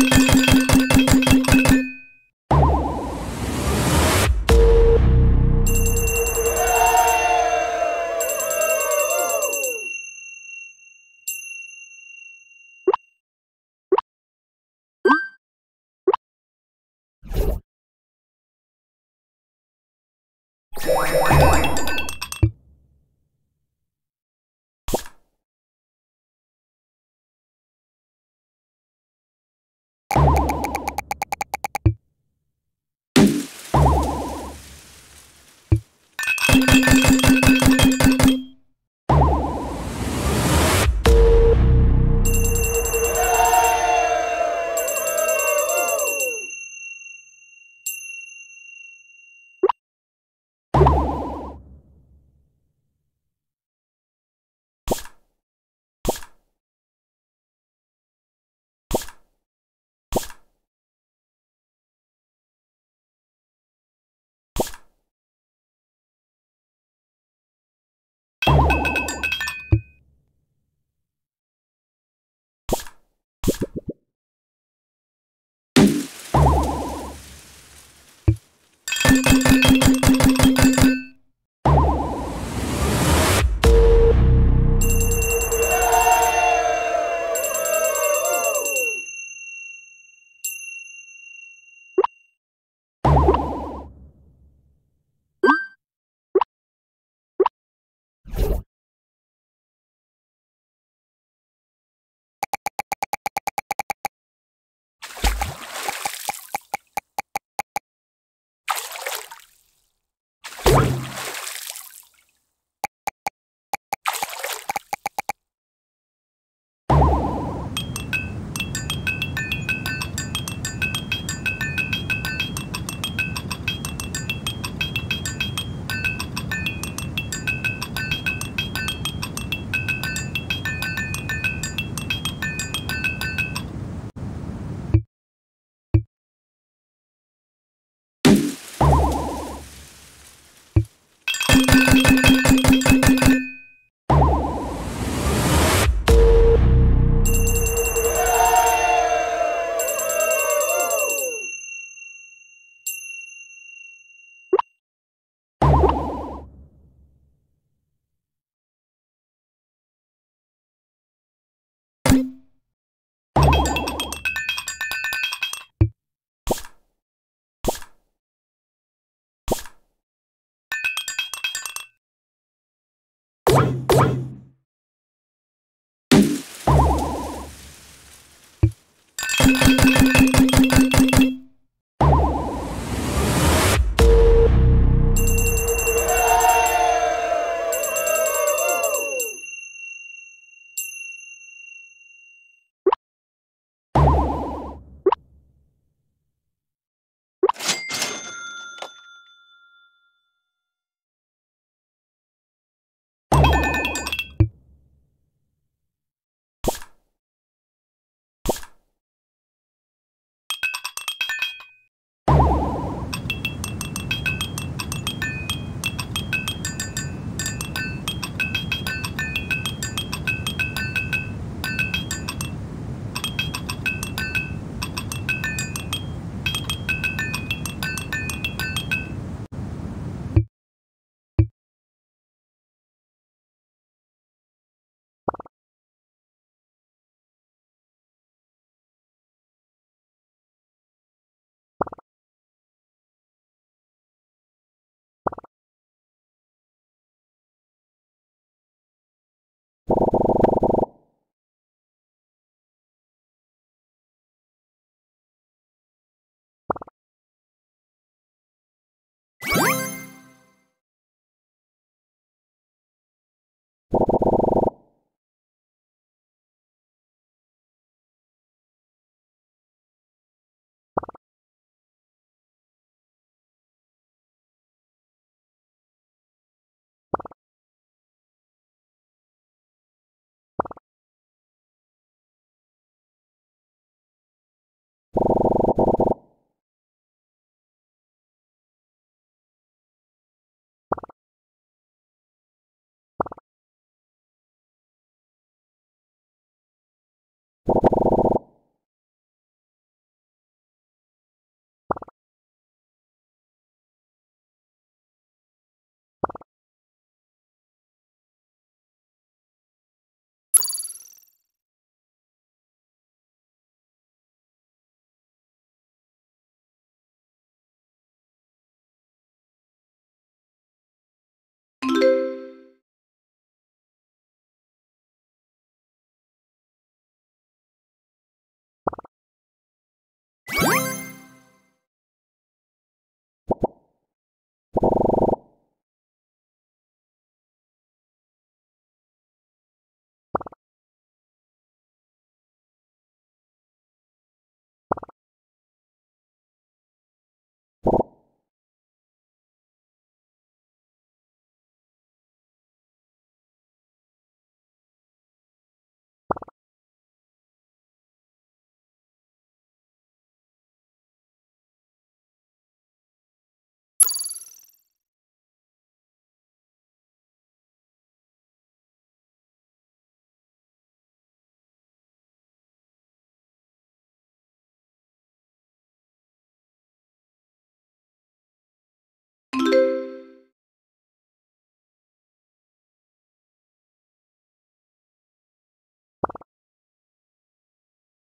Thank you.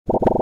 You